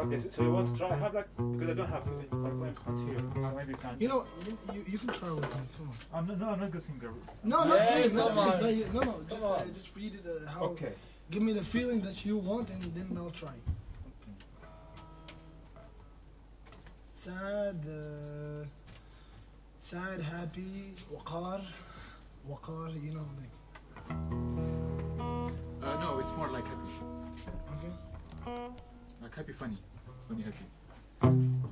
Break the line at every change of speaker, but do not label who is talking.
Okay, so, so you want to try? Have like because I don't have poems not here, so maybe you can.
You know, you, you, can try with me. Come on.
I'm not, no, I'm not good singer.
No, not
Yes,
saying, not
come
saying. you, no, no, just uh, just read it. Uh, how?
Okay.
Give me the feeling that you want, and then I'll try. Sad, uh, sad, happy, waqar, waqar. You know, like
Uh, no, it's more like happy.
okay.
Like happy, funny. Funny, happy.